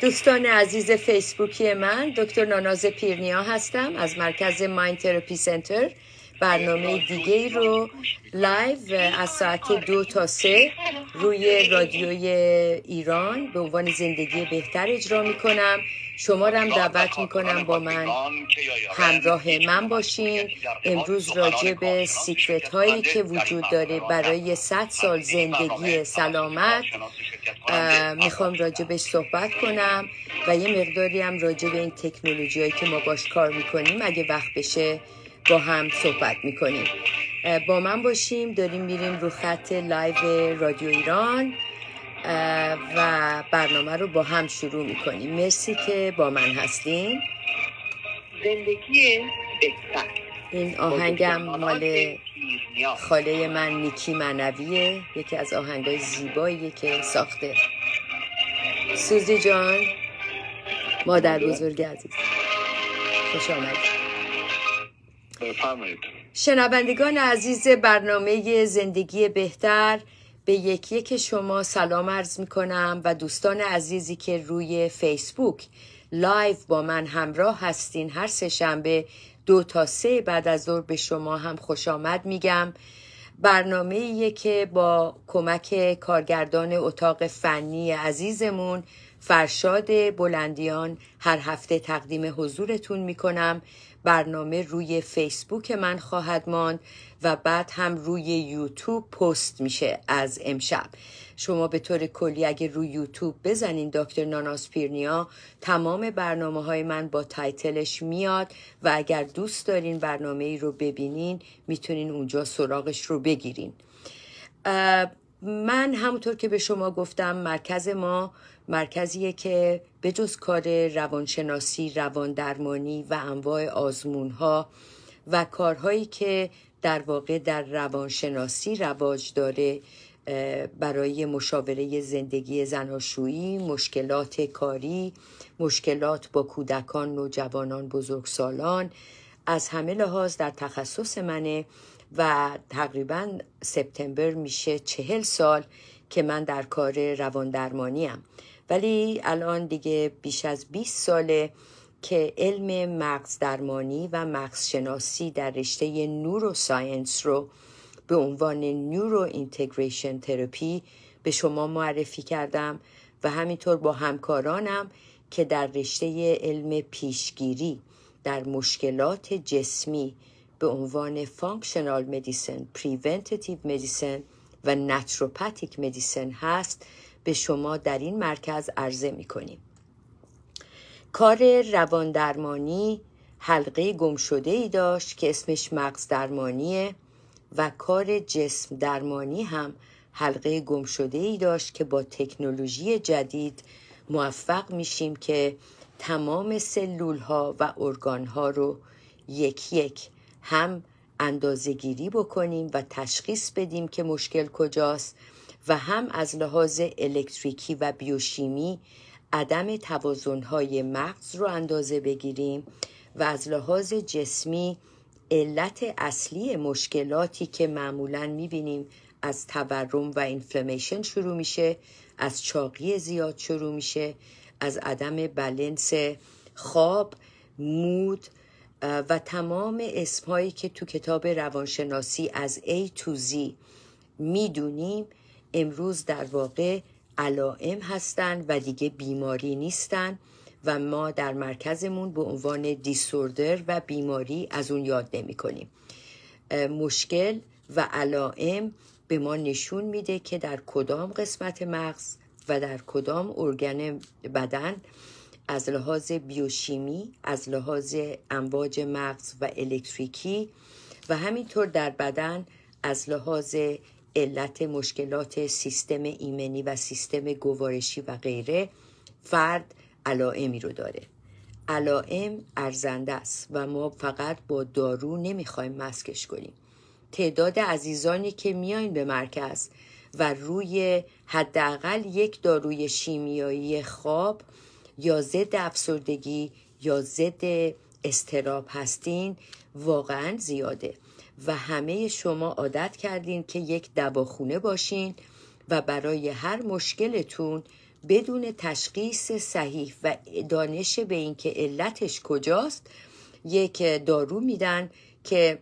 دوستان عزیز فیسبوکی من دکتر ناناز پیرنیا هستم از مرکز Mind Therapy Center. برنامه دیگه رو live از ساعت دو تا سه روی رادیوی ایران به عنوان زندگی بهتر اجرا می‌کنم. شما رو هم دعوت می‌کنم با من. همراه من باشین. امروز راجع به secret هایی که وجود داره برای 100 سال زندگی سلامت می‌خوام راجع بهش صحبت کنم و یه مقداری هم راجع به این تکنولوژی هایی که ما باش کار می‌کنیم اگه وقت بشه با هم صحبت می‌کنیم. با من باشین. داریم میریم رو خط live رادیو ایران. و برنامه رو با هم شروع می‌کنیم. مرسی که با من هستین. زندگی بهتر. این آهنگم مال خاله من نیکی منویه. یکی از آهنگای زیباییه که ساخته. سوزی جان مادر بزرگ عزیز. خوش آمدید شنوندگان عزیز برنامه زندگی بهتر به یکایک شما سلام عرض می کنم و دوستان عزیزی که روی فیسبوک live با من همراه هستین. هر سه شنبه دو تا سه بعد از ظهر به شما هم خوش آمد میگم. برنامه که با کمک کارگردان اتاق فنی عزیزمون فرشاد بلندیان هر هفته تقدیم حضورتون می‌کنم. برنامه روی فیسبوک من خواهد ماند و بعد هم روی یوتیوب پست میشه از امشب. شما به طور کلی اگه روی یوتیوب بزنین دکتر ناناس پیرنیا تمام برنامه های من با تایتلش میاد و اگر دوست دارین برنامه ای رو ببینین می‌تونین اونجا سراغش رو بگیرین. من همونطور که به شما گفتم مرکز ما مرکزیه که به جز کار روانشناسی، رواندرمانی و انواع آزمون ها و کارهایی که در واقع در روانشناسی رواج داره برای مشاوره زندگی زناشویی، مشکلات کاری، مشکلات با کودکان، نوجوانان، بزرگسالان از همه لحاظ در تخصص منه و تقریبا سپتامبر میشه چهل سال که من در کار رواندرمانی ام ولی الان دیگه بیش از 20 ساله که علم مغز درمانی و مغز شناسی در رشته neuroscience رو به عنوان neuro integration therapy به شما معرفی کردم و همینطور با همکارانم که در رشته علم پیشگیری در مشکلات جسمی به عنوان functional medicine، preventative medicine و naturopathic medicine هست به شما در این مرکز عرضه می کنیم. کار روان درمانی حلقه گم شده ای داشت که اسمش مغز درمانیه و کار جسم درمانی هم حلقه گم شده ای داشت که با تکنولوژی جدید موفق میشیم که تمام سلول ها و ارگان ها رو یک یک هم اندازه گیری بکنیم و تشخیص بدیم که مشکل کجاست و هم از لحاظ الکتریکی و بیوشیمی عدم توازنهای مغز رو اندازه بگیریم و از لحاظ جسمی علت اصلی مشکلاتی که معمولا می‌بینیم از تورم و اینفلمیشن شروع میشه از چاقی زیاد شروع میشه از عدم بلنس خواب مود و تمام اسمهایی که تو کتاب روانشناسی از A to Z می‌دونیم. امروز در واقع علائم هستند و دیگه بیماری نیستن و ما در مرکزمون به عنوان دیسوردر و بیماری از اون یاد نمی کنیم. مشکل و علائم به ما نشون میده که در کدام قسمت مغز و در کدام ارگان بدن از لحاظ بیوشیمی از لحاظ امواج مغز و الکتریکی و همینطور در بدن از لحاظ علت مشکلات سیستم ایمنی و سیستم گوارشی و غیره فرد علائمی رو داره. علائم ارزنده است و ما فقط با دارو نمی‌خوایم مسکش کنیم. تعداد عزیزانی که میاین به مرکز و روی حداقل یک داروی شیمیایی خواب یا ضد افسردگی یا ضد استراب هستین واقعا زیاده. و همه شما عادت کردین که یک دواخونه باشین و برای هر مشکلتون بدون تشخیص صحیح و دانش به اینکه علتش کجاست یک دارو میدن که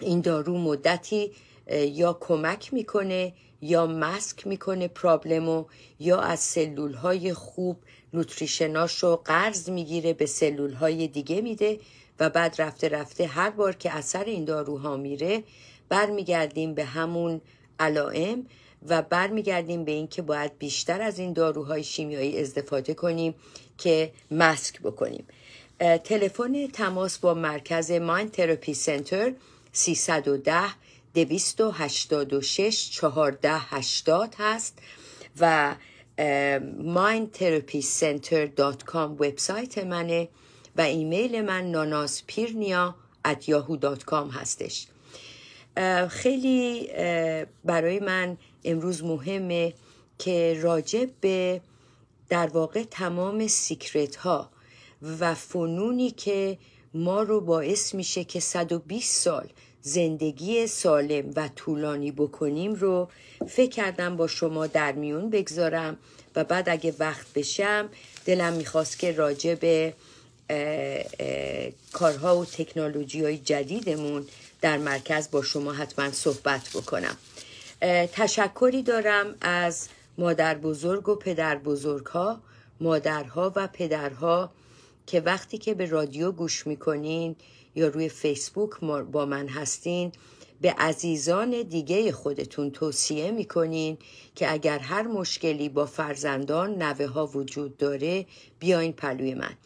این دارو مدتی یا کمک می‌کنه یا مسک می‌کنه پرابلمو یا از سلول های خوب نوتریشناش قرض می‌گیره به سلول های دیگه میده و بعد رفته رفته هر بار که اثر این داروها میره برمیگردیم به همون علائم و برمیگردیم به اینکه باید بیشتر از این داروهای شیمیایی استفاده کنیم که مسک بکنیم. تلفن تماس با مرکز ماین تراپی سنتر 310 286 1480 هست و mindtherapycenter.com وبسایت منه. و ایمیل من ناناز پیرنیا at yahoo.com هستش. خیلی برای من امروز مهمه که راجع به در واقع تمام سیکرت ها و فنونی که ما رو باعث میشه که 120 سال زندگی سالم و طولانی بکنیم رو فکر کردم با شما در میون بگذارم و بعد اگه وقت بشم دلم می‌خواست که راجع به کارها و تکنولوژی های جدیدمون در مرکز با شما حتما صحبت بکنم. تشکری دارم از مادر بزرگ و پدر بزرگ ها مادرها و پدرها که وقتی که به رادیو گوش می‌کنین یا روی فیسبوک با من هستین به عزیزان دیگه خودتون توصیه می‌کنین که اگر هر مشکلی با فرزندان نوه ها وجود داره بیاین پلوی من.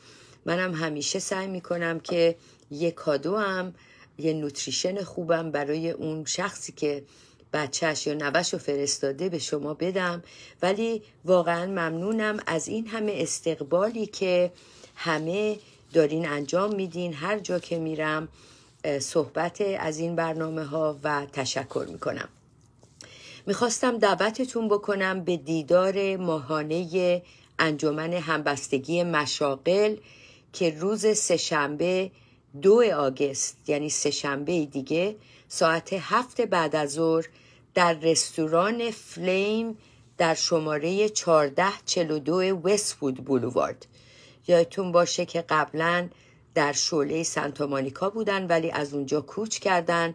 منم همیشه سعی می‌کنم که یه کادو هم یه نوتریشن خوبم برای اون شخصی که بچهش یا نوش رو فرستاده به شما بدم. ولی واقعا ممنونم از این همه استقبالی که همه دارین انجام میدین. هر جا که میرم صحبت از این برنامه ها و تشکر می‌کنم. می‌خواستم دعوتتون بکنم به دیدار ماهانه انجمن همبستگی مشاقل که روز سهشنبه دو آگست یعنی سهشنبه دیگه ساعت هفت بعد از ظهر در رستوران فلیم در شماره 1442 وستوود بولوارد. یادتون باشه که قبلا در شعله سانتا بودن ولی از اونجا کوچ کردن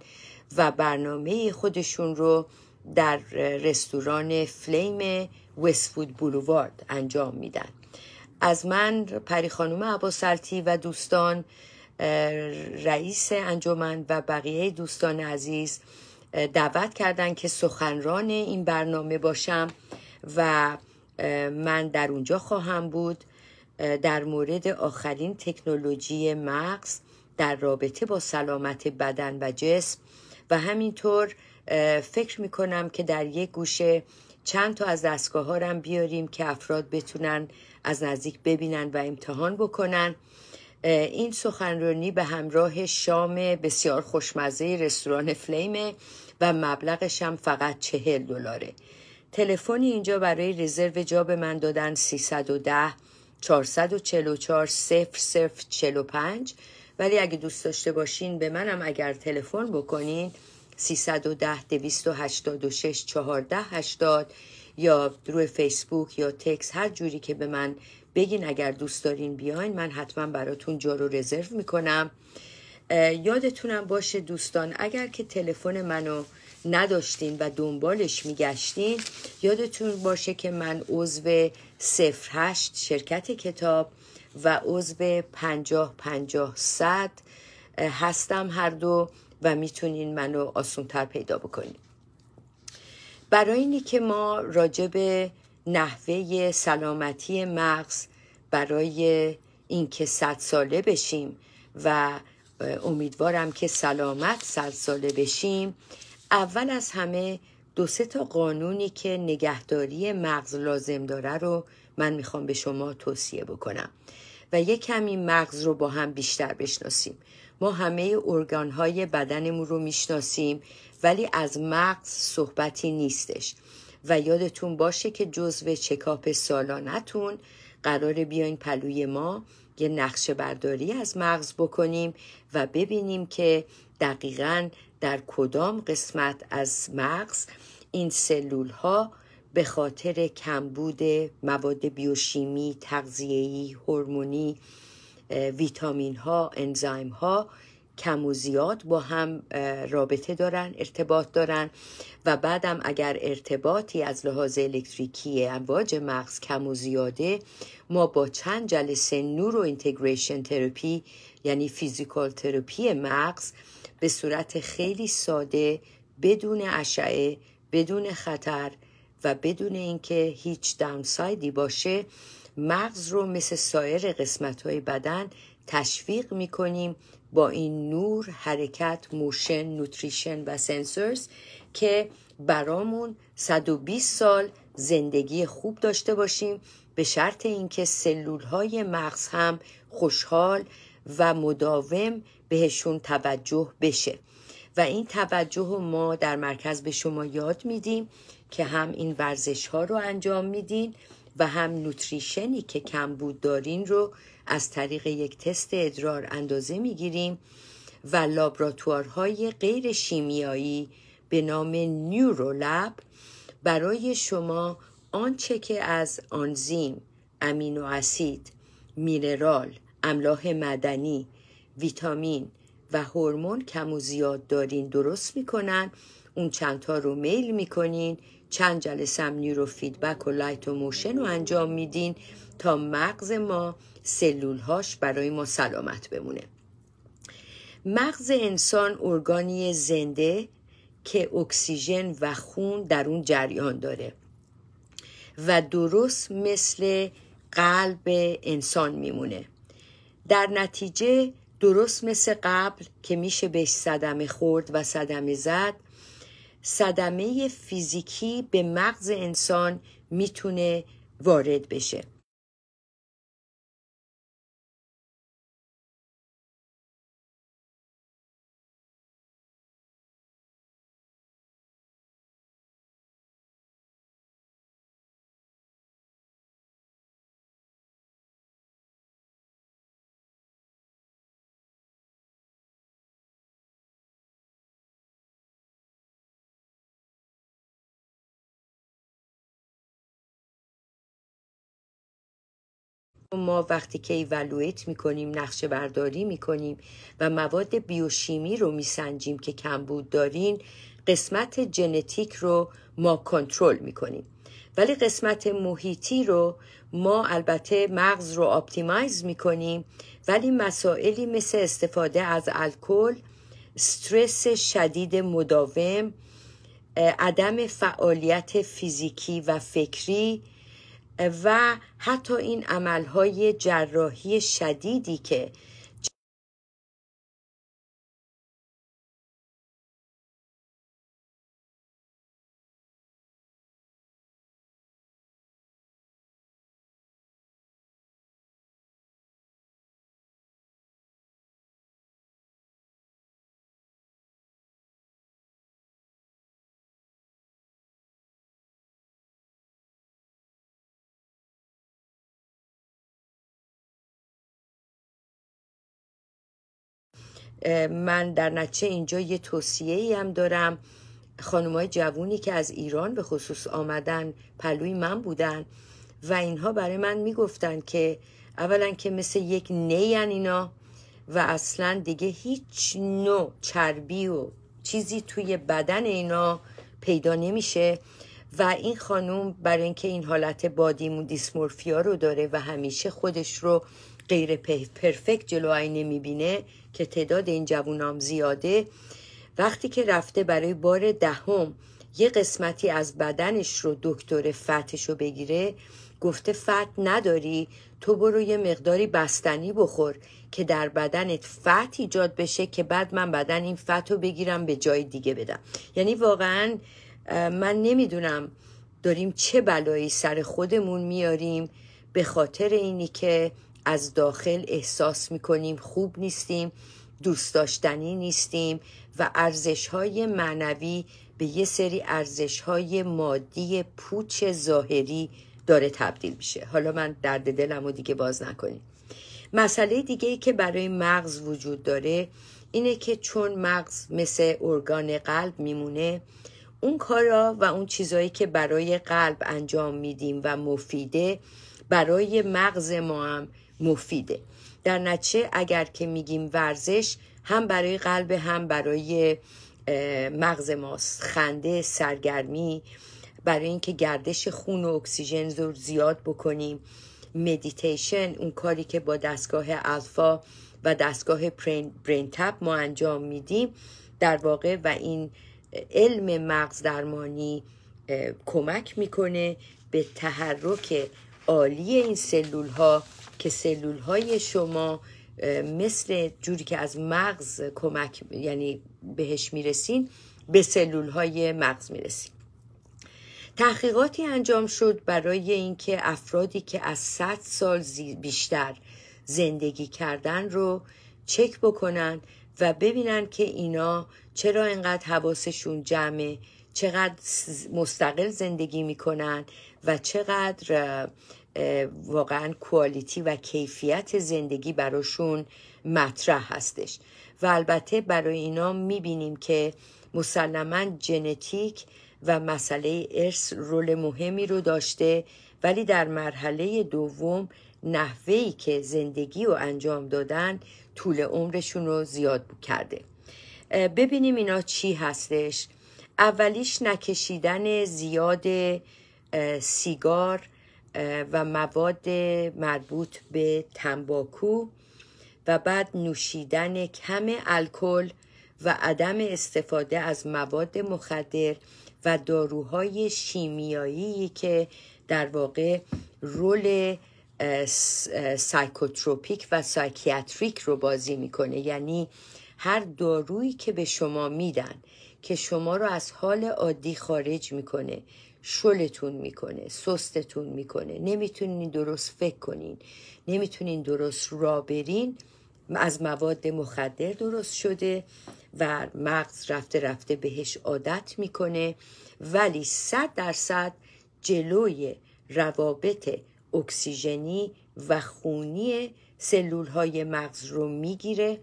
و برنامه خودشون رو در رستوران فلیم وستفود بولوارد انجام میدن. از من پری خانوم عباسلتی و دوستان رئیس انجمن و بقیه دوستان عزیز دعوت کردن که سخنران این برنامه باشم و من در اونجا خواهم بود. در مورد آخرین تکنولوژی مغز در رابطه با سلامت بدن و جسم و همینطور فکر می‌کنم که در یک گوشه چند تا از دستگاه ها بیاریم که افراد بتونن از نزدیک ببینن و امتحان بکنن. این سخنرانی به همراه شام بسیار خوشمزه رستوران فلیمه و مبلغش هم فقط چهل دلاره. تلفنی اینجا برای رزرو جا به من دادن 310 444 0045 ولی اگه دوست داشته باشین به منم اگر تلفن بکنین 310 286 1480 یا روی فیسبوک یا تکس هر جوری که به من بگین اگر دوست دارین بیاین من حتما براتون جا رو رزرو می‌کنم. یادتونم باشه دوستان اگر که تلفن منو نداشتین و دنبالش میگشتین یادتون باشه که من عضو 08 شرکت کتاب و عضو 50 50 صد هستم هر دو و می‌تونین منو آسونتر پیدا بکنین. برای اینی که ما به نحوه سلامتی مغز برای اینکه صد ساله بشیم و امیدوارم که سلامت صد ساله بشیم اول از همه دو سه تا قانونی که نگهداری مغز لازم داره رو من می‌خوام به شما توصیه بکنم و یک کمی مغز رو با هم بیشتر بشناسیم. ما همه ارگانهای بدنمون رو می‌شناسیم ولی از مغز صحبتی نیستش. و یادتون باشه که جزو چکاپ سالانتون قرار بیاین پلوی ما یه نقشه برداری از مغز بکنیم و ببینیم که دقیقا در کدام قسمت از مغز این سلول ها به خاطر کمبود مواد بیوشیمی، تغذیه‌ای، هورمونی، ویتامین ها، enzyme ها کم و زیاد با هم رابطه دارن ارتباط دارن و بعدم اگر ارتباطی از لحاظ الکتریکی امواج مغز کم و زیاده ما با چند جلسه neuro integration therapy یعنی physical therapy مغز به صورت خیلی ساده بدون اشعه بدون خطر و بدون اینکه هیچ downside ی باشه مغز رو مثل سایر قسمت های بدن تشویق می‌کنیم با این نور حرکت motion nutrition و sensors که برامون 120 سال زندگی خوب داشته باشیم. به شرط اینکه سلول های مغز هم خوشحال و مداوم بهشون توجه بشه. و این توجه ما در مرکز به شما یاد میدیم که هم این ورزش ها رو انجام میدین و هم نوتریشنی که کمبود دارین رو از طریق یک تست ادرار اندازه می‌گیریم و لابراتوارهای غیر شیمیایی به نام نیورولب برای شما آنچه که از آنزیم، امینو اسید، مینرال، املاح معدنی، ویتامین و هورمون کم و زیاد دارین درست می‌کنن. اون چندتا رو میل می‌کنین چند جلسه هم نیورو فیدبک و light و motion رو انجام میدین تا مغز ما سلولهاش برای ما سلامت بمونه. مغز انسان ارگان زنده که اکسیژن و خون در اون جریان داره و درست مثل قلب انسان میمونه. در نتیجه درست مثل قبل که میشه بهش صدمه خورد و صدمه زد صدمه فیزیکی به مغز انسان می‌تونه وارد بشه. ما وقتی که evaluate می‌کنیم نقشه برداری می‌کنیم و مواد بیوشیمی رو میسنجیم که کمبود دارین قسمت ژنتیک رو ما کنترل می‌کنیم. ولی قسمت محیطی رو ما البته مغز رو optimize می‌کنیم ولی مسائلی مثل استفاده از الکل استرس شدید مداوم عدم فعالیت فیزیکی و فکری و حتی این عملهای جراحی شدیدی که من در نتیجه اینجا یه توصیه ای هم دارم. خانمای جوونی که از ایران به خصوص آمدن پلوی من بودن و اینها برای من می‌گفتن که اولا که مثل یک نیان اینا و اصلا دیگه هیچ نوع چربی و چیزی توی بدن اینا پیدا نمیشه. و این خانوم برای اینکه این حالت بادیمون دیسمورفیا رو داره و همیشه خودش رو غیر پرفکت جلو آینه می‌بینه که تعداد این جوونام زیاده. وقتی که رفته برای بار دهم یه قسمتی از بدنش رو دکتر فتش رو بگیره گفته فت نداری تو برو یه مقداری بستنی بخور که در بدنت فت ایجاد بشه که بعد من بدن این فت رو بگیرم به جای دیگه بدم. یعنی واقعا من نمی‌دونم داریم چه بلایی سر خودمون میاریم به خاطر اینی که از داخل احساس می‌کنیم خوب نیستیم دوست داشتنی نیستیم و ارزش های معنوی به یه سری ارزش های مادی پوچ ظاهری داره تبدیل میشه. حالا من درد دلم رو دیگه باز نکنیم. مسئله دیگه ای که برای مغز وجود داره اینه که چون مغز مثل ارگان قلب میمونه اون کارا و اون چیزهایی که برای قلب انجام میدیم و مفیده برای مغز ما هم مفیده. در نتیجه اگر که میگیم ورزش هم برای قلب هم برای مغز ماست. خنده سرگرمی برای اینکه گردش خون و اکسیژن رو زیاد بکنیم. مدیتیشن اون کاری که با دستگاه الفا و دستگاه BrainTap ما انجام میدیم. در واقع و این علم مغز درمانی کمک می‌کنه به تحرک عالی این سلول ها که سلول های شما مثل جوری که از مغز کمک یعنی بهش می‌رسین به سلول های مغز می‌رسین. تحقیقاتی انجام شد برای اینکه افرادی که از 100 سال بیشتر زندگی کردن رو چک بکنن و ببینن که اینا چرا اینقدر حواسشون جمعه چقدر مستقل زندگی می‌کنن و چقدر واقعا کوالیتی و کیفیت زندگی براشون مطرح هستش. و البته برای اینا می‌بینیم که مسلما ژنتیک و مسئله ارث رول مهمی رو داشته ولی در مرحله دوم نحوهی که زندگی رو انجام دادن طول عمرشون رو زیاد کرده. ببینیم اینا چی هستش. اولیش نکشیدن زیاد سیگار و مواد مربوط به تنباکو و بعد نوشیدن کم الکل و عدم استفاده از مواد مخدر و داروهای شیمیایی که در واقع role psychotropic و psychiatric رو بازی می‌کنه. یعنی هر دارویی که به شما میدن که شما رو از حال عادی خارج می‌کنه شلتون می‌کنه سستتون می‌کنه. نمی‌تونین درست فکر کنین. نمی‌تونین درست راه برین. از مواد مخدر درست شده و مغز رفته رفته بهش عادت می‌کنه. ولی صد درصد جلوی روابط اکسیژنی و خونی سلول های مغز رو می‌گیره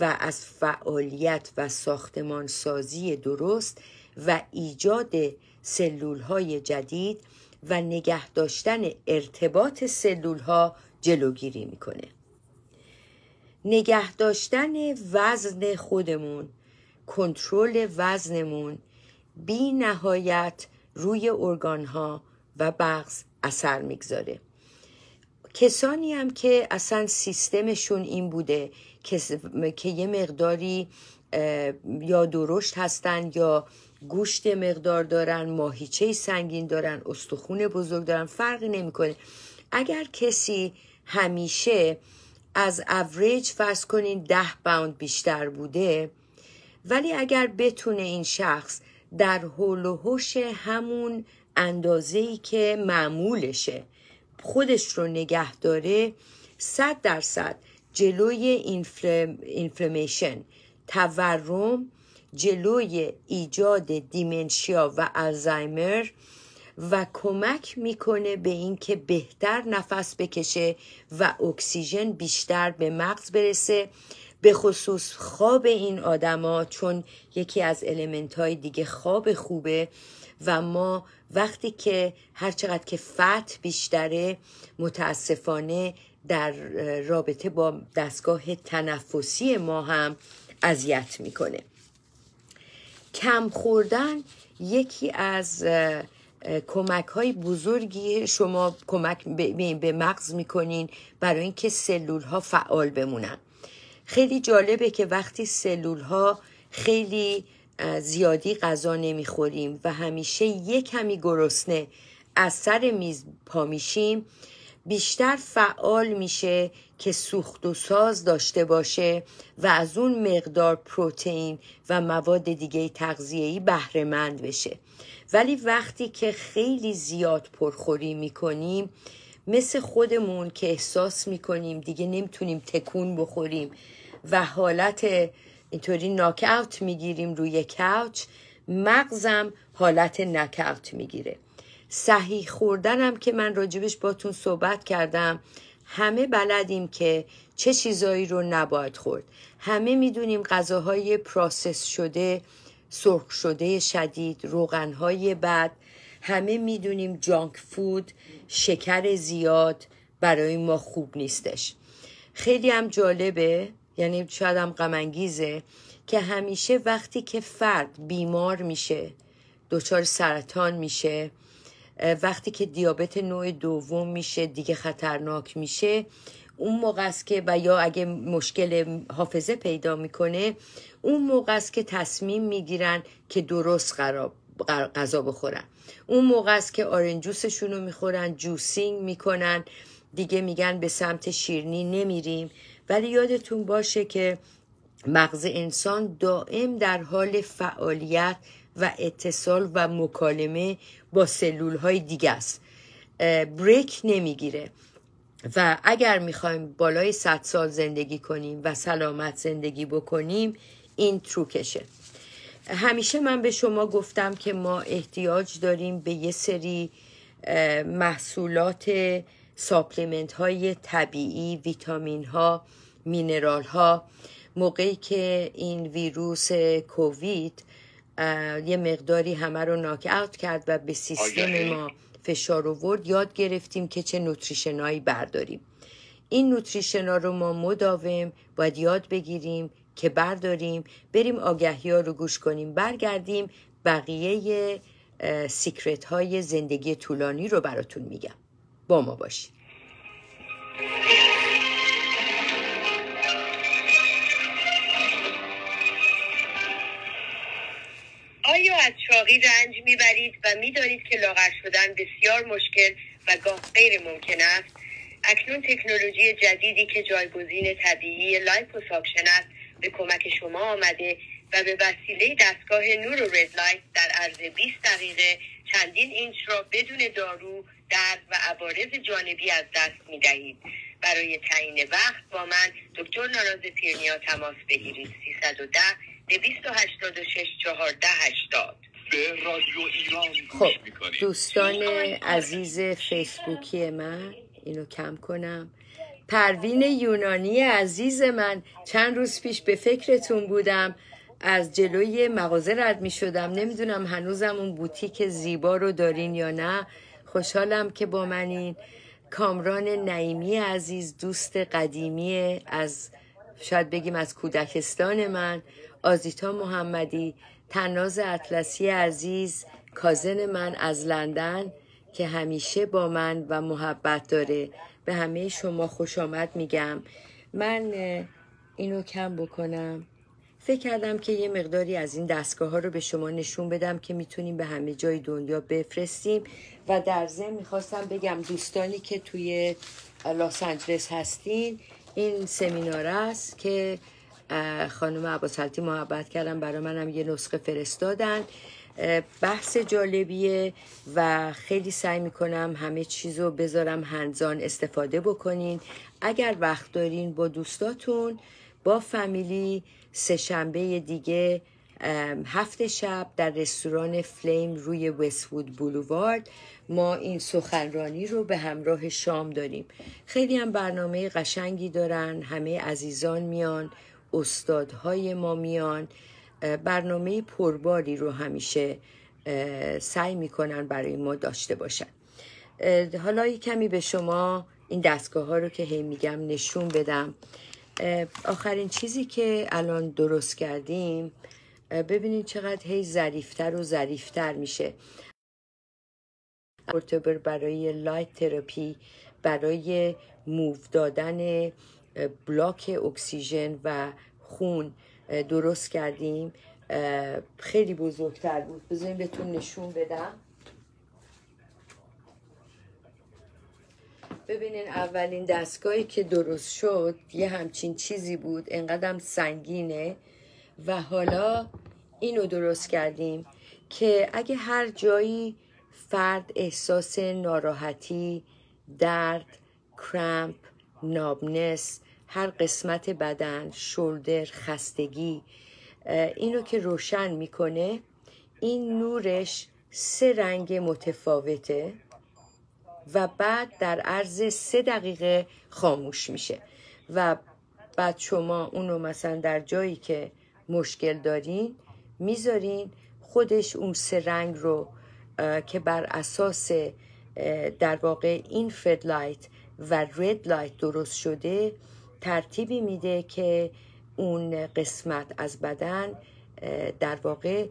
و از فعالیت و ساختمان سازی درست و ایجاد سلول های جدید و نگه داشتن ارتباط سلول ها جلوگیری می‌کنه. نگه داشتن وزن خودمون کنترل وزنمون بی نهایت روی ارگان ها و بغز اثر می‌گذاره. کسانی هم که اصلا سیستمشون این بوده که, که یه مقداری یا درشت هستن یا گوشت مقدار دارن ماهیچه سنگین دارن استخون بزرگ دارن فرقی نمی‌کنه. اگر کسی همیشه از اوریج فرض کنین ده پوند بیشتر بوده ولی اگر بتونه این شخص در حول و حوش همون اندازه‌ای که معمولشه خودش رو نگه داره صد درصد جلوی اینفلمیشن تورم جلوی ایجاد دیمنشیا و الزایمر و کمک می‌کنه به اینکه بهتر نفس بکشه و اکسیژن بیشتر به مغز برسه به خصوص خواب این آدما چون یکی از المنت های دیگه خواب خوبه و ما وقتی که هر چقدر که فت بیشتره متاسفانه در رابطه با دستگاه تنفسی ما هم اذیت می‌کنه. کم خوردن یکی از کمک های بزرگی شما کمک به مغز می‌کنین برای اینکه سلول ها فعال بمونن. خیلی جالبه که وقتی سلول ها خیلی زیادی غذا نمی‌خوریم و همیشه یک کمی گرسنه از سر میز پا میشیم بیشتر فعال میشه که سوخت و ساز داشته باشه و از اون مقدار پروتئین و مواد دیگه تغذیه‌ای بهره مند بشه. ولی وقتی که خیلی زیاد پرخوری می‌کنیم مثل خودمون که احساس می‌کنیم دیگه نمی‌تونیم تکون بخوریم و حالت اینطوری ناک اوت می‌گیریم روی کوچ مغزم حالت نک اوت می‌گیره. صحیح خوردنم که من راجبش باتون صحبت کردم. همه بلدیم که چه چیزایی رو نباید خورد. همه می‌دونیم غذاهای پراسس شده سرخ شده شدید روغنهای بد. همه می‌دونیم جانک فود شکر زیاد برای ما خوب نیستش. خیلی هم جالبه یعنی شاید هم غمانگیزه که همیشه وقتی که فرد بیمار میشه دچار سرطان میشه وقتی که دیابت نوع دوم میشه دیگه خطرناک میشه اون موقع است که و یا اگه مشکل حافظه پیدا می‌کنه اون موقع است که تصمیم می‌گیرن که درست غذا بخورن. اون موقع است که آرنجوسشون رو می‌خورن جوسینگ می‌کنن. دیگه میگن به سمت شیرنی نمیریم. ولی یادتون باشه که مغز انسان دائم در حال فعالیت و اتصال و مکالمه با سلول های دیگه است. break نمی‌گیره. و اگر می‌خوایم بالای 100 سال زندگی کنیم و سلامت زندگی بکنیم این تروکشه. همیشه من به شما گفتم که ما احتیاج داریم به یه سری محصولات supplement های طبیعی ویتامین ها mineral ها موقعی که این ویروس کووید یه مقداری همه رو ناک اوت کرد و به سیستم ما فشار آورد. یاد گرفتیم که چه نوتریشنایی برداریم. این نوتریشنا رو ما مداوم باید یاد بگیریم که برداریم. بریم آگهی ها رو گوش کنیم. برگردیم بقیه سیکرت های زندگی طولانی رو براتون میگم. با ما باشید. آیا از چاقی رنج می‌برید و می‌دانید که لاغر شدن بسیار مشکل و گاه غیر ممکن است اکنون تکنولوژی جدیدی که جایگزین طبیعی liposuction است به کمک شما آمده و به وسیله دستگاه نور و red light در عرض 20 دقیقه چندین اینچ را بدون دارو درد و عوارض جانبی از دست می دهید. برای تعیین وقت با من دکتر ناراز پیرنیا تماس بگیرید 310 286 14 80 به رادیو ایران خب دوستان عزیز فیسبوکی من اینو کم کنم. پروین یونانی عزیز من چند روز پیش به فکرتون بودم. از جلوی مغازه رد می شدم نمی‌دونم هنوزم اون بوتیک زیبا رو دارین یا نه. خوشحالم که با من این کامران نعیمی عزیز دوست قدیمی از شاید بگیم از کودکستان من آزیتا محمدی تناز اطلسی عزیز کازن من از لندن که همیشه با من و محبت داره. به همه شما خوش آمد میگم. من اینو کم بکنم. فکر کردم که یه مقداری از این دستگاه ها رو به شما نشون بدم که می‌تونیم به همه جای دنیا بفرستیم. و در ضمن می‌خواستم بگم دوستانی که توی لاس آنجلس هستین این سمینار است که خانم عباسلتی محبت کردم برای منم یه نسخه فرستادن. بحث جالبیه و خیلی سعی می‌کنم همه چیز رو بذارم هنزان استفاده بکنین. اگر وقت دارین با دوستاتون با فامیلی سه شنبه دیگه هفت شب در رستوران فلیم روی وستوود بولوارد ما این سخنرانی رو به همراه شام داریم. خیلی هم برنامه قشنگی دارن همه عزیزان میان استادهای ما میان. برنامه پرباری رو همیشه سعی می‌کنن برای ما داشته باشن. حالا کمی به شما این دستگاه ها رو که هی میگم نشون بدم. آخرین چیزی که الان درست کردیم ببینید چقدر هی ظریفتر و ظریفتر میشه. portable برای light therapy برای move دادن blood اکسیژن و خون. درست کردیم. خیلی بزرگتر بود. بذاریم بهتون نشون بدم. ببینین اولین دستگاهی که درست شد یه همچین چیزی بود. انقدرم سنگینه. و حالا اینو درست کردیم که اگه هر جایی فرد احساس ناراحتی درد کرمپ نابنس هر قسمت بدن شولدر خستگی اینو که روشن می‌کنه این نورش سه رنگ متفاوته و بعد در عرض سه دقیقه خاموش میشه. و بعد شما اونو مثلا در جایی که مشکل دارین می‌ذارین خودش اون سه رنگ رو که بر اساس در واقع این فدلایت و رد لایت درست شده ترتیبی میده که اون قسمت از بدن در واقع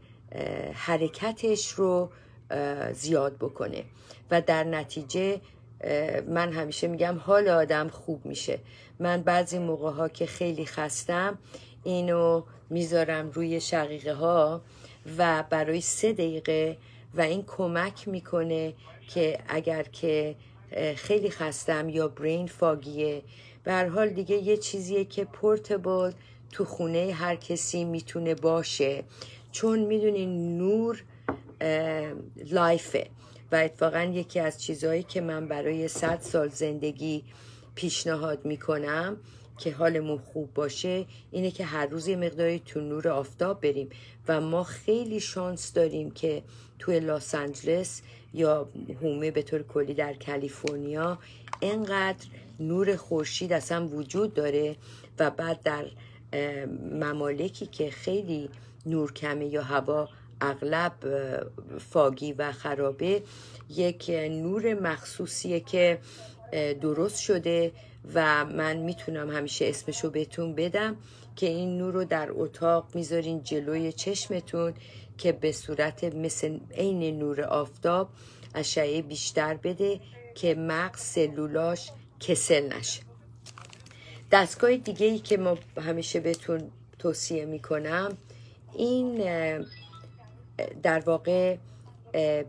حرکتش رو زیاد بکنه. و در نتیجه من همیشه میگم حال آدم خوب میشه. من بعضی موقع ها که خیلی خستم اینو می‌ذارم روی شقیقه ها و برای سه دقیقه و این کمک می‌کنه که اگر که خیلی خستم یا برین فاگیه به حال دیگه یه چیزیه که پورتبل تو خونه هر کسی می‌تونه باشه چون می‌دونین نور لایفه و اتفاقا یکی از چیزهایی که من برای صد سال زندگی پیشنهاد می‌کنم که حالمون خوب باشه اینه که هر روز یه مقداری تو نور آفتاب بریم. و ما خیلی شانس داریم که توی لاس آنجلس یا هومه به طور کلی در کالیفرنیا انقدر نور خورشید اصلا وجود داره و بعد در ممالکی که خیلی نور کمه یا هوا اغلب فاگی و خرابه یک نور مخصوصیه که درست شده و من می‌تونم همیشه اسمشو بهتون بدم که این نور رو در اتاق می‌ذارین جلوی چشمتون که به صورت مثل عین نور آفتاب اشعه بیشتر بده که مغز سلولاش کسل نشه. دستگاه دیگه ای که ما همیشه بهتون توصیه می‌کنم این در واقع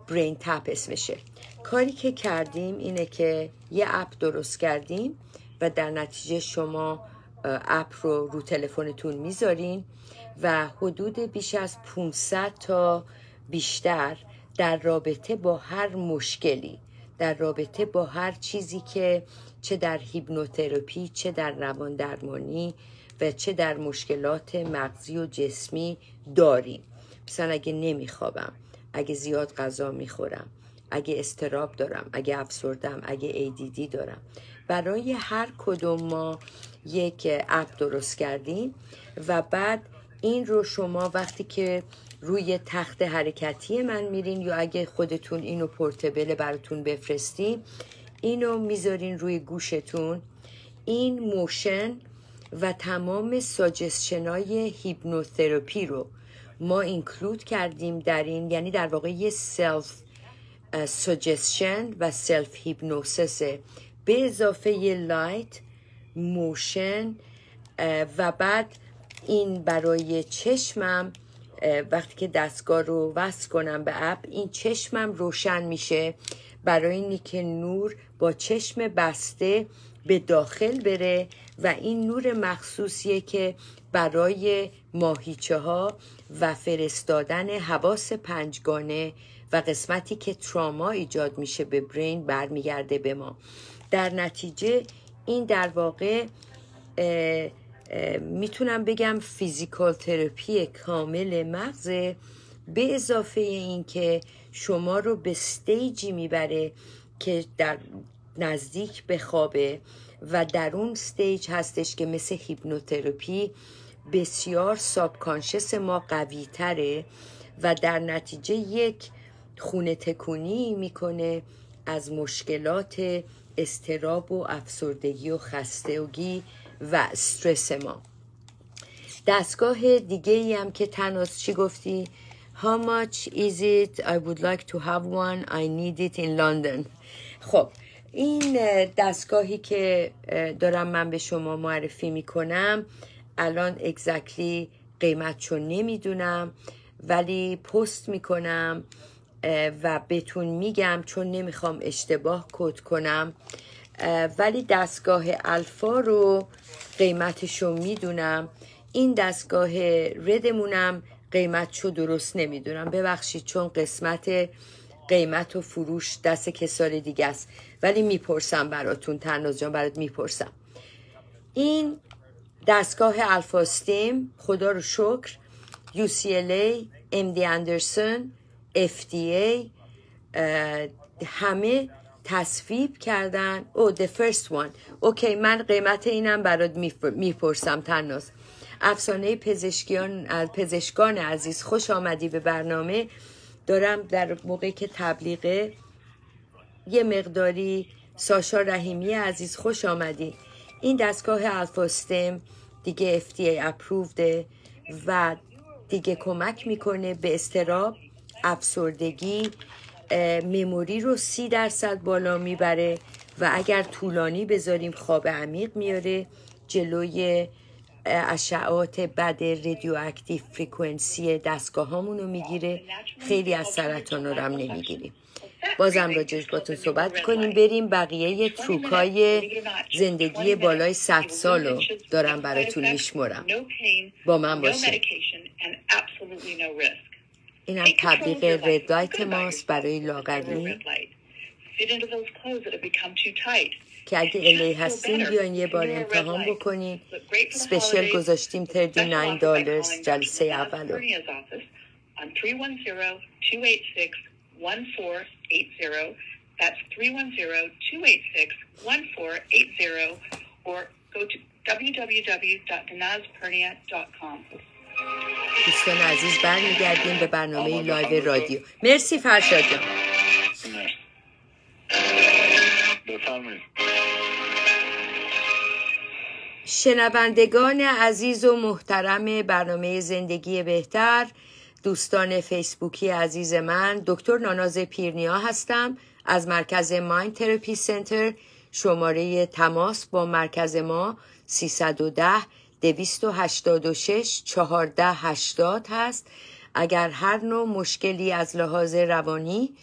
برین تپ اسمشه. کاری که کردیم اینه که یه اپ درست کردیم و در نتیجه شما اپ رو رو تلفنتون می‌ذارین و حدود بیش از 500 تا بیشتر در رابطه با هر مشکلی در رابطه با هر چیزی که چه در هیپنوتراپی چه در روان درمانی و چه در مشکلات مغزی و جسمی داریم. مثلا اگه نمیخوابم اگه زیاد غذا می‌خورم اگه استراب دارم اگه افسردم اگه ADD دارم. برای هر کدوم ما یک اپ درست کردیم و بعد این رو شما وقتی که روی تخت حرکتی من میرین یا اگه خودتون اینو portable براتون بفرستین اینو می‌ذارین روی گوشتون. این motion و تمام suggestion ای هیپنوتراپی رو ما include کردیم در این یعنی در واقع یه self suggestion و self hypnosis ه به اضافه light motion و بعد این برای چشمم وقتی که دستگاه رو وصل کنم به اپ این چشمم روشن میشه برای اینی که نور با چشم بسته به داخل بره و این نور مخصوصیه که برای ماهیچه ها و فرستادن حواس پنجگانه و قسمتی که تراما ایجاد میشه به برین برمیگرده به ما. در نتیجه این در واقع می‌تونم بگم physical therapy کامل مغزه. به اضافه این که شما رو به stage ی می‌بره که در نزدیک به خوابه و در اون stage هستش که مثل هیپنوتراپی بسیار subconscious ما قوی تره و در نتیجه یک خونه تکونی می‌کنه از مشکلات استراب و افسردگی و خستگی و استرس ما دستگاه دیگه ای هم که تناس چی گفتی How much is it? I would like to have one. I need it in London. خب این دستگاهی که دارم من به شما معرفی می‌کنم الان اگزکلی قیمتشو نمی‌دونم ولی پست می‌کنم و بهتون میگم چون نمی‌خوام اشتباه کد کنم. ولی دستگاه الفا رو قیمتشو می‌دونم. این دستگاه ردمونم قیمتشو درست نمی‌دونم. ببخشید چون قسمت قیمت و فروش دست کسال دیگه است. ولی می‌پرسم براتون تناز جان برات می‌پرسم. این دستگاه الفاستیم خدا رو شکر UCLA MD اندرسون FDA همه تصویب کردن. او oh, the first one. اوکی من قیمت اینم برات می‌پرسم تناز. افسانه پزشکیان پزشکان عزیز خوش آمدی به برنامه. دارم در موقعی که تبلیغه یه مقداری ساشا رحیمی عزیز خوش آمدی. این دستگاه الفاستم دیگه FDA اپروفده و دیگه کمک می‌کنه به استراب. افسردگی مموری رو سی درصد بالا می‌بره و اگر طولانی بذاریم خواب عمیق میاره جلوی اشعات بد رادیواکتیو فریکونسی دستگاه رو می‌گیره. خیلی از سرطان رو هم نمی‌گیریم. بازم راجعش باتون صحبت کنیم بریم بقیه تروکای زندگی بالای 100 سال رو دارم براتون میشمرم. با من باشید اینم تبلیغ ردلایت ماست برای لاغری. که اگه الی هستین بیان یه بار امتحان بکنین. سپیشل گذاشتیم 39 دلار جلسه اولو That's 310-286-1480 or go to www.denazpernia.com. دوستان عزیز برمیگردیم به برنامه لایو رادیو. مرسی فرشاد جان. شنوندگان عزیز و محترم برنامه زندگی بهتر دوستان فیسبوکی عزیز من دکتر ناناز پیرنیا هستم. از مرکز مایند تراپی سنتر شماره تماس با مرکز ما 310 286 1480 هست. اگر هر نوع مشکلی از لحاظ روانی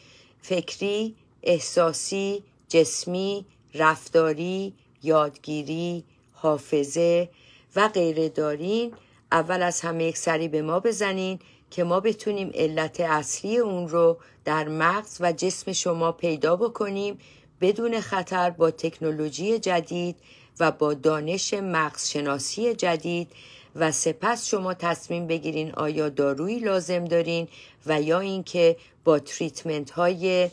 فکری احساسی جسمی رفتاری یادگیری حافظه و غیره دارین اول از همه یک سری به ما بزنین که ما بتونیم علت اصلی اون رو در مغز و جسم شما پیدا بکنیم بدون خطر با تکنولوژی جدید و با دانش مغزشناسی جدید و سپس شما تصمیم بگیرین آیا دارویی لازم دارین و یا اینکه با تریتمنت های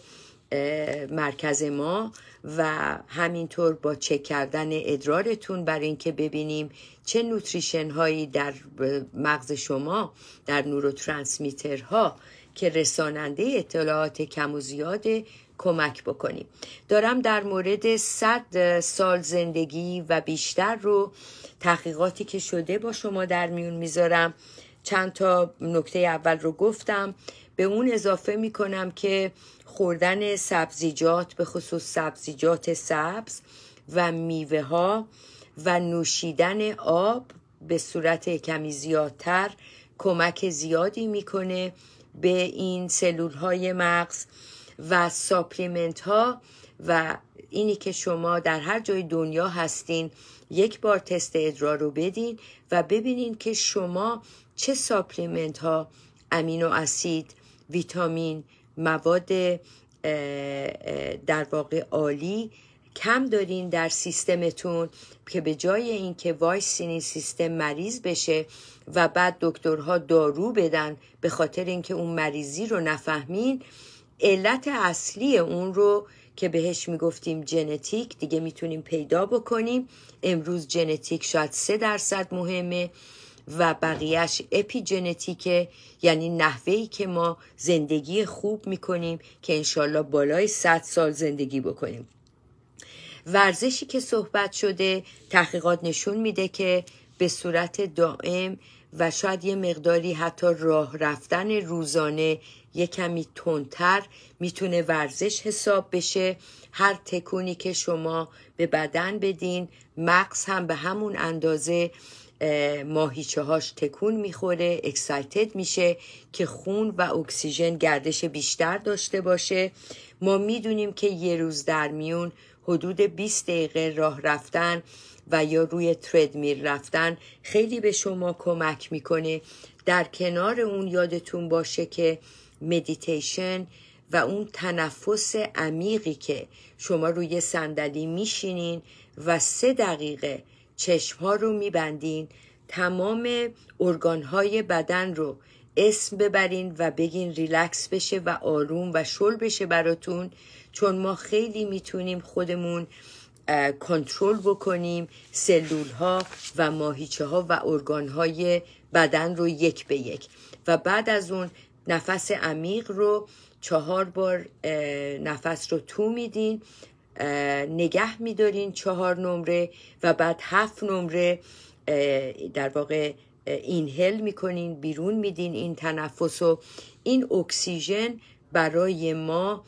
مرکز ما و همینطور با چک کردن ادرارتون برای اینکه ببینیم چه نوتریشن هایی در مغز شما در نوروترانسمیترها که رساننده اطلاعات کم و زیاد کمک بکنیم. دارم در مورد صد سال زندگی و بیشتر رو تحقیقاتی که شده با شما در میون می‌ذارم. چند تا نکته اول رو گفتم. به اون اضافه می‌کنم که خوردن سبزیجات به خصوص سبزیجات سبز و میوه ها و نوشیدن آب به صورت کمی زیادتر کمک زیادی می‌کنه به این سلول های مغز. و ساپلیمنت ها و اینی که شما در هر جای دنیا هستین یک بار تست ادرار رو بدین و ببینین که شما چه supplement ها امینو اسید ویتامین مواد در واقع آلی کم دارین در سیستمتون که به جای اینکه وایسین سیستم مریض بشه و بعد دکترها دارو بدن به خاطر اینکه اون مریضی رو نفهمین علت اصلی اون رو که بهش می‌گفتیم ژنتیک دیگه می‌تونیم پیدا بکنیم. امروز ژنتیک شاید سه درصد مهمه و بقیهش اپیژنتیکه یعنی نحوهی که ما زندگی خوب می‌کنیم که انشالله بالای 100 سال زندگی بکنیم. ورزشی که صحبت شده تحقیقات نشون میده که به صورت دائم و شاید یه مقداری حتی راه رفتن روزانه یه کمی تندتر می‌تونه ورزش حساب بشه. هر تکونی که شما به بدن بدین مغز هم به همون اندازه ماهیچه هاش تکون می‌خوره اکسایتد میشه که خون و اکسیژن گردش بیشتر داشته باشه. ما می‌دونیم که یه روز در میون حدود 20 دقیقه راه رفتن و یا روی تردمیل رفتن خیلی به شما کمک می‌کنه. در کنار اون یادتون باشه که مدیتیشن و اون تنفس عمیقی که شما روی صندلی میشینین و سه دقیقه چشم ها رو میبندین تمام ارگان های بدن رو اسم ببرین و بگین ریلکس بشه و آروم و شل بشه براتون چون ما خیلی می‌تونیم خودمون کنترل بکنیم سلول ها و ماهیچه ها و ارگان های بدن رو یک به یک. و بعد از اون نفس عمیق رو چهار بار نفس رو تو میدین نگه میدارین چهار نمره و بعد هفت نمره در واقع اینهل می‌کنین بیرون میدین این تنفس و این اکسیژن برای ما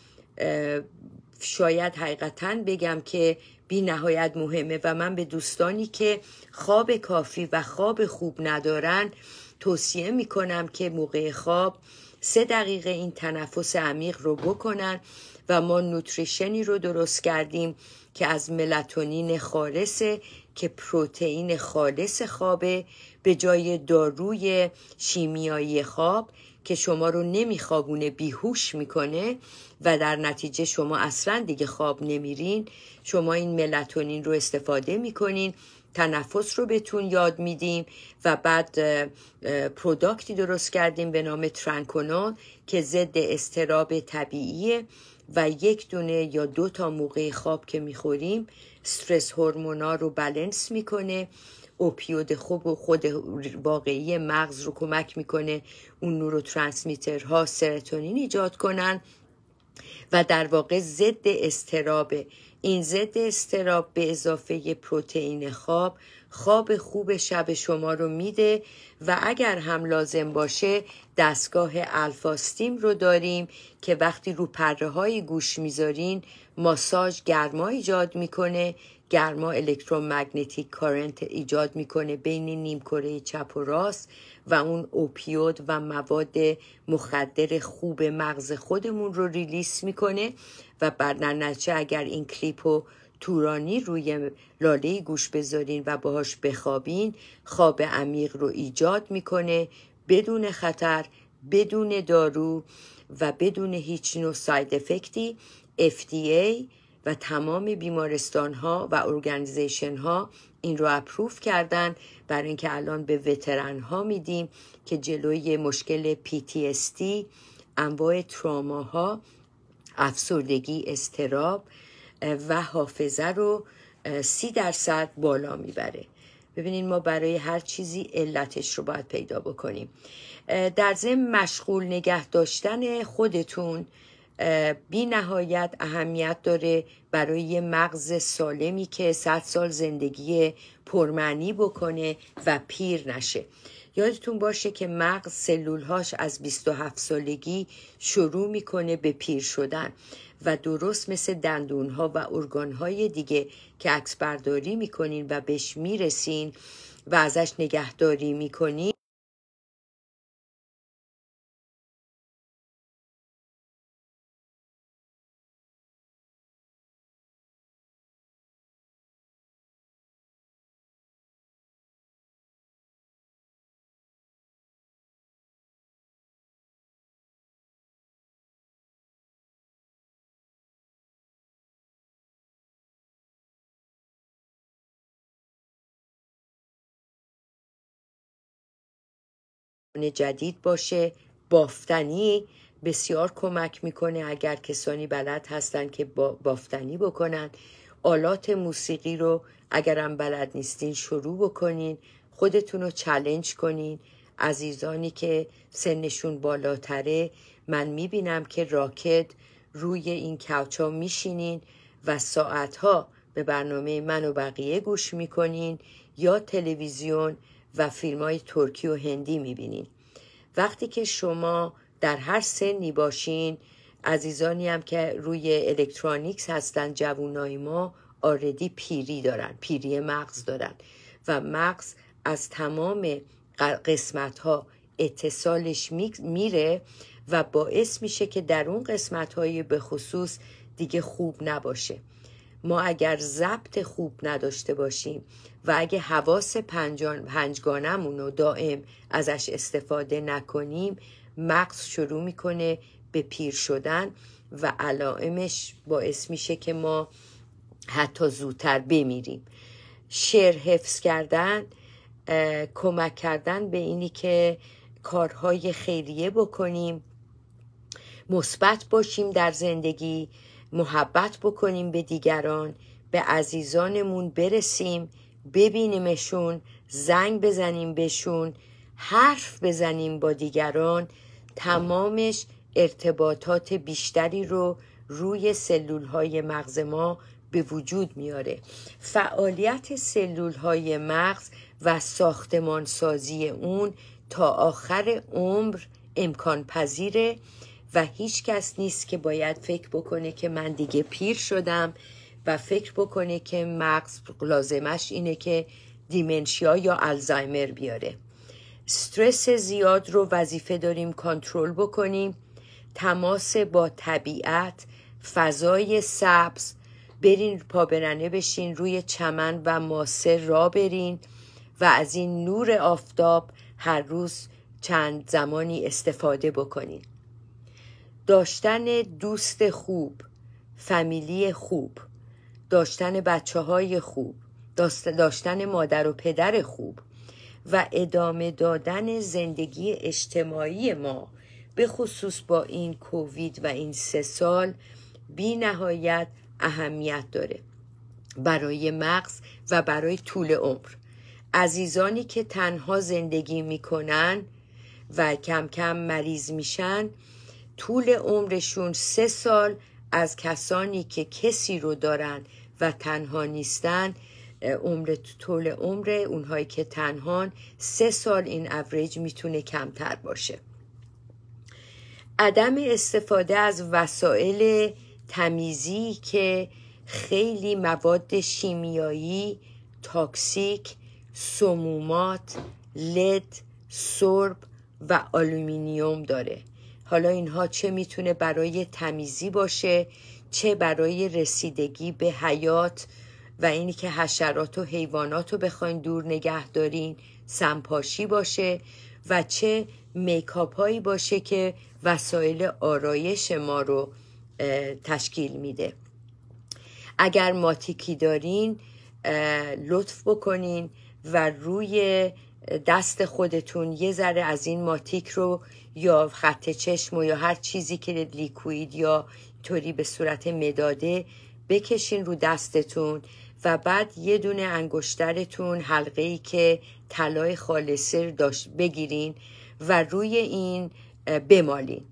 شاید حقیقتا بگم که بی نهایت مهمه و من به دوستانی که خواب کافی و خواب خوب ندارن توصیه می‌کنم که موقع خواب سه دقیقه این تنفس عمیق رو بکنن و ما نوتریشنی رو درست کردیم که از ملاتونین خالصه که پروتئین خالص خوابه به جای داروی شیمیایی خواب که شما رو نمیخوابونه بیهوش می‌کنه و در نتیجه شما اصلا دیگه خواب نمیرین. شما این ملاتونین رو استفاده می‌کنین تنفس رو بهتون یاد میدیم و بعد پروداکتی درست کردیم به نام ترانکونون که ضد استراب طبیعیه و یک دونه یا دو تا موقع خواب که می‌خوریم استرس هورمونا رو بلنس می‌کنه اوپیود خوب و خود واقعی مغز رو کمک می‌کنه اون نورو ها سرتونین ایجاد کنن و در واقع ضد استرابه این ضد استراب به اضافه پروتئین خواب خواب خوب شب شما رو میده و اگر هم لازم باشه دستگاه الفاستیم رو داریم که وقتی رو پره های گوش می‌ذارین ماساژ گرما ایجاد می‌کنه گرما الکترومگنتیک کارنت ایجاد می‌کنه بین نیم کره چپ و راست و اون opioid و مواد مخدر خوب مغز خودمون رو release می‌کنه و بعد نتیجه اگر این کلیپ رو نورانی روی لاله گوش بذارین و باهاش بخوابین خواب عمیق رو ایجاد می‌کنه بدون خطر بدون دارو و بدون هیچ نوع side effect ی FDA و تمام بیمارستان ها و organization ها این رو اپروف کردن. برای اینکه الان به وترن ها میدیم که جلوی مشکل PTSD انواع تراما ها افسردگی استراب و حافظه رو سی درصد بالا می‌بره. ببینید ما برای هر چیزی علتش رو باید پیدا بکنیم. در ضمن مشغول نگه داشتن خودتون بی نهایت اهمیت داره برای مغز سالمی که صد سال زندگی پرمعنی بکنه و پیر نشه. یادتون باشه که مغز سلولهاش از 27 سالگی شروع می‌کنه به پیر شدن و درست مثل دندونها و ارگانهای دیگه که عکس برداری می‌کنین و بهش می‌رسین و ازش نگهداری می‌کنین جدید باشه. بافتنی بسیار کمک می‌کنه اگر کسانی بلد هستن که بافتنی بکنن. آلات موسیقی رو اگرم بلد نیستین شروع بکنین. خودتون رو چلنج کنین. عزیزانی که سنشون بالاتره من می‌بینم که راکت روی این کوچا میشینین و ساعتها به برنامه من و بقیه گوش می‌کنین یا تلویزیون و فیلم های ترکی و هندی می‌بینین. وقتی که شما در هر سنی باشین عزیزانی هم که روی electronics هستن جوونای ما already پیری دارن پیری مغز دارن. و مغز از تمام قسمت ها اتصالش میره و باعث میشه که در اون قسمت های به خصوص دیگه خوب نباشه. ما اگر ضبط خوب نداشته باشیم و اگه حواس پنجگانمون رو دائم ازش استفاده نکنیم مغز شروع می‌کنه به پیر شدن و علائمش باعث میشه که ما حتی زودتر بمیریم. شعر حفظ کردن کمک کردن به اینی که کارهای خیریه بکنیم مثبت باشیم در زندگی محبت بکنیم به دیگران به عزیزانمون برسیم ببینیمشون زنگ بزنیم بهشون حرف بزنیم با دیگران. تمامش ارتباطات بیشتری رو روی سلول های مغز ما به وجود میاره. فعالیت سلول های مغز و ساختمان سازی اون تا آخر عمر امکان پذیره و هیچ کس نیست که باید فکر بکنه که من دیگه پیر شدم. و فکر بکنه که مغز لازمش اینه که دیمنشیا یا الزایمر بیاره. استرس زیاد رو وظیفه داریم کنترل بکنیم. تماس با طبیعت فضای سبز برین پابرنه بشین روی چمن و ماسه را برین و از این نور آفتاب هر روز چند زمانی استفاده بکنین. داشتن دوست خوب فامیلی خوب. داشتن بچه های خوب داشتن مادر و پدر خوب و ادامه دادن زندگی اجتماعی ما به خصوص با این کووید و این سه سال بی نهایت اهمیت داره. برای مغز و برای طول عمر. عزیزانی که تنها زندگی می‌کنن و کم کم مریض میشن طول عمرشون سه سال از کسانی که کسی رو دارن و تنها نیستن عمر طول عمر اونهایی که تنهان سه سال این اوریج می‌تونه کمتر باشه. عدم استفاده از وسایل تمیزی که خیلی مواد شیمیایی toxic سمومات lead سرب و آلومینیوم داره. حالا اینها چه می‌تونه برای تمیزی باشه چه برای رسیدگی به حیاط و اینی که حشرات و حیوانات رو بخواین دور نگه دارین سمپاشی باشه و چه makeup هایی باشه که وسایل آرایش ما رو تشکیل میده. اگر ماتیکی دارین لطف بکنین و روی دست خودتون یه ذره از این ماتیک رو یا خط چشم و یا هر چیزی که لیکوید یا طوری به صورت مداده بکشین رو دستتون و بعد یه دونه انگشترتون حلقه ای که طلای خالصه داشت بگیرین و روی این بمالین.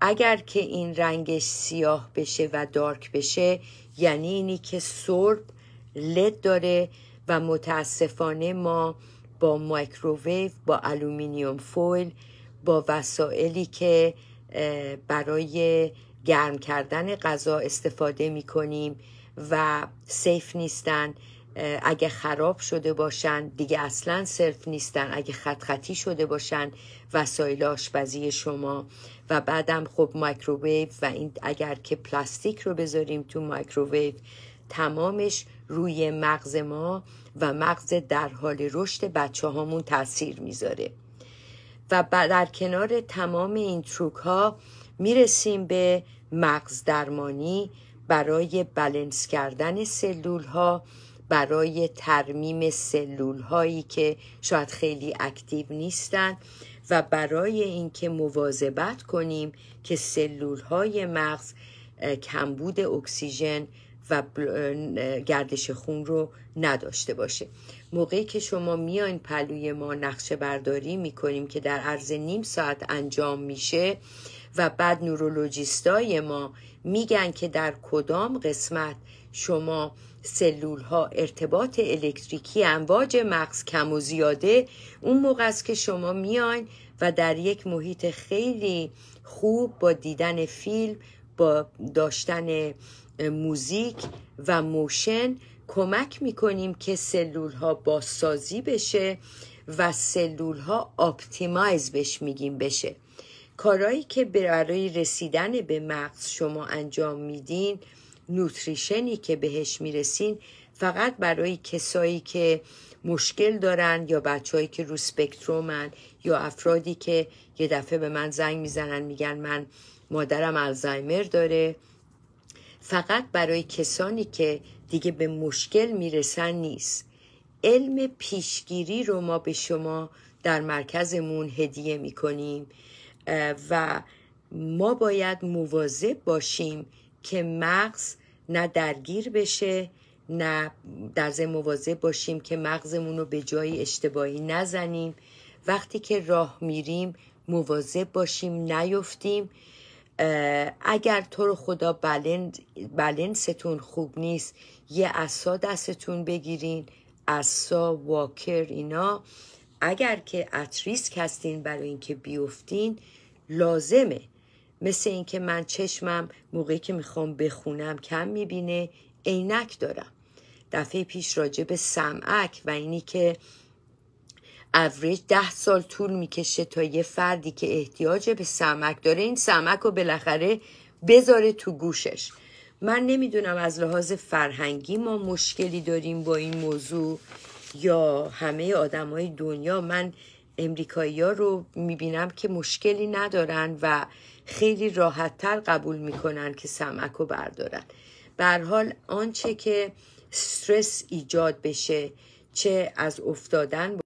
اگر که این رنگش سیاه بشه و dark بشه یعنی اینی که سرب lead داره و متاسفانه ما با مایکروویو با aluminum foil با وسایلی که برای گرم کردن غذا استفاده می کنیم و safe نیستن. اگه خراب شده باشن دیگه اصلا safe نیستن. اگه خط خطی شده باشن وسایل آشپزی شما. و بعدم خب مایکروویو و این اگر که پلاستیک رو بذاریم تو مایکروویو تمامش روی مغز ما و مغز در حال رشد بچه هامون تاثیر می‌ذاره. و در کنار تمام این تروک ها می‌رسیم به مغز درمانی برای بلنس کردن سلول ها برای ترمیم سلول هایی که شاید خیلی active نیستن و برای اینکه مواظبت کنیم که سلول های مغز کمبود اکسیژن و گردش خون رو نداشته باشه. موقعی که شما میاین پهلوی ما نقشه برداری می‌کنیم که در عرض نیم ساعت انجام میشه و بعد نورولوژیستای ما میگن که در کدام قسمت شما سلول ها ارتباط الکتریکی امواج مغز کم و زیاده اون موقع است که شما میاین و در یک محیط خیلی خوب با دیدن فیلم با داشتن موزیک و موشن کمک می‌کنیم که سلول ها بازسازی بشه و سلول ها optimize بش میگیم بشه. کارهایی که برای رسیدن به مغز شما انجام میدین nutrition ی که بهش می‌رسین فقط برای کسایی که مشکل دارن یا بچه‌هایی که رو spectrum ان یا افرادی که یه دفعه به من زنگ می‌زنن میگن من مادرم الزایمر داره. فقط برای کسانی که دیگه به مشکل می‌رسن نیست. علم پیشگیری رو ما به شما در مرکزمون هدیه می‌کنیم و ما باید مواظب باشیم که مغز نه درگیر بشه نه در ضمن مواظب باشیم که مغزمون رو به جایی اشتباهی نزنیم. وقتی که راه میریم مواظب باشیم نیفتیم. اگر تو رو خدا بلند بلنستون خوب نیست یه اصا دستتون بگیرین اصا واکر اینا. اگر که اتریسک هستین برای اینکه بیفتین لازمه. مثل اینکه من چشمم موقعی که می‌خوام بخونم کم می‌بینه عینک دارم. دفعه پیش راجع به سمعک و اینی که اوریج ده سال طول می‌کشه تا یه فردی که احتیاج به سمک داره این سمک رو بالاخره بذاره تو گوشش. من نمی‌دونم از لحاظ فرهنگی ما مشکلی داریم با این موضوع یا همه آدم های دنیا. من امریکایی ها رو می‌بینم که مشکلی ندارن و خیلی راحتتر قبول می‌کنن که سمک رو بردارن. حال آنچه که استرس ایجاد بشه چه از افتادن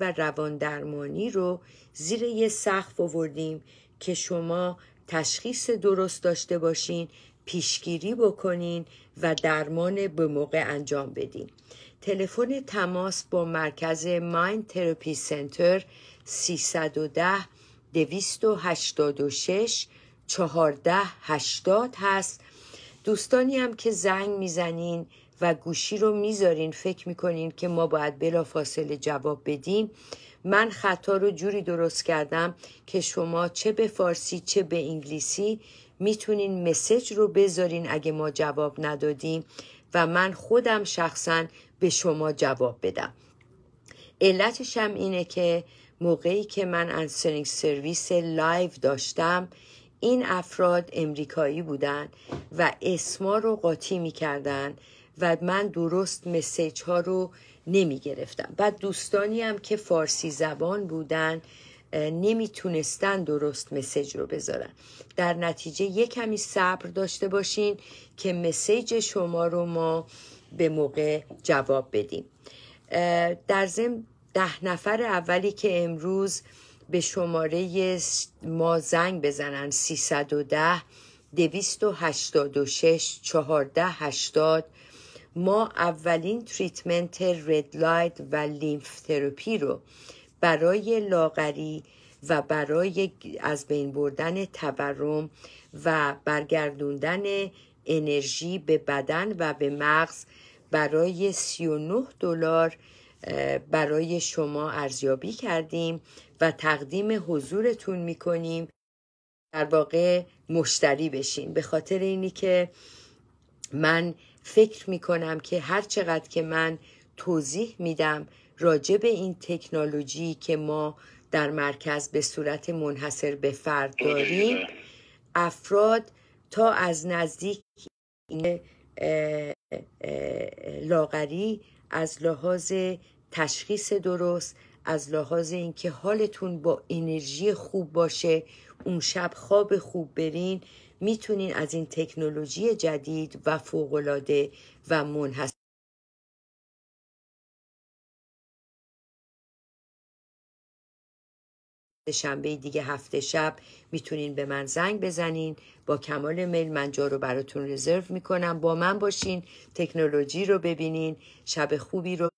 و روان درمانی رو زیر یه سقف آوردیم که شما تشخیص درست داشته باشین پیشگیری بکنین و درمان به موقع انجام بدین. تلفن تماس با مرکز مایند تراپی سنتر 310 286 14 80 هست. دوستانی هم که زنگ می‌زنین و گوشی رو می‌ذارین فکر می‌کنین که ما باید بلا فاصله جواب بدیم. من خط ها رو جوری درست کردم که شما چه به فارسی چه به انگلیسی می‌تونین message رو بذارین اگه ما جواب ندادیم و من خودم شخصا به شما جواب بدم. علتش هم اینه که موقعی که من answering service live داشتم این افراد امریکایی بودن و اسما رو قاطی می‌کردن و من درست مسیج ها رو نمی گرفتم بعد دوستانی هم که فارسی زبان بودن نمی‌تونستن درست مسیج رو بذارن. در نتیجه یک کمی صبر داشته باشین که مسیج شما رو ما به موقع جواب بدیم. در ضمن ده نفر اولی که امروز به شماره ما زنگ بزنن 310 286 1480 ما اولین treatment red light و lymph therapy رو برای لاغری و برای از بین بردن تورم و برگردوندن انرژی به بدن و به مغز برای 39 دلار برای شما ارزیابی کردیم و تقدیم حضورتون می‌کنیم. در واقع مشتری بشین. به خاطر اینی که من فکر می کنم که هر چقدر که من توضیح میدم راجع به این تکنولوژی که ما در مرکز به صورت منحصر به فرد داریم افراد تا از نزدیک این لاغری از لحاظ تشخیص درست از لحاظ اینکه حالتون با انرژی خوب باشه اون شب خواب خوب برین می‌تونین از این تکنولوژی جدید و فوقالعاده و منحصر شنبه دیگه هفته شب می‌تونین به من زنگ بزنین. با کمال میل من جا رو براتون رزرو می‌کنم. با من باشین. تکنولوژی رو ببینین. شب خوبی رو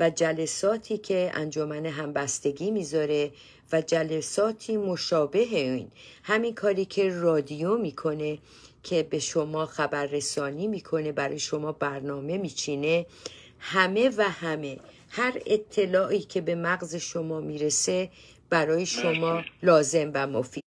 و جلساتی که انجمن همبستگی می‌ذاره و جلساتی مشابه این. همین کاری که رادیو می‌کنه که به شما خبررسانی می‌کنه برای شما برنامه میچینه همه و همه هر اطلاعی که به مغز شما می‌رسه برای شما لازم و مفید.